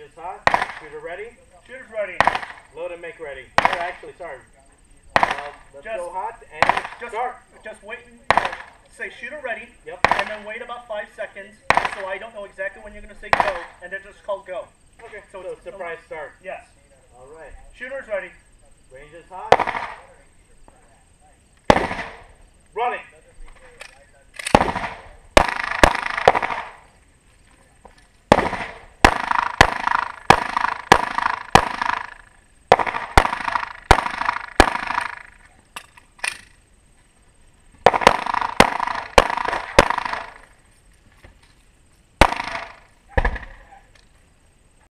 Just hot. Shooter ready. Shooter's ready. Load and make ready. Oh, actually, sorry. Uh, let's just, go hot and just, start. Just wait. And uh, say shooter ready. Yep. And then wait about five seconds, so I don't know exactly when you're going to say go, and then just call go. Okay. So, so it's surprise start. Yes. All right. Shooter's ready. Range is hot.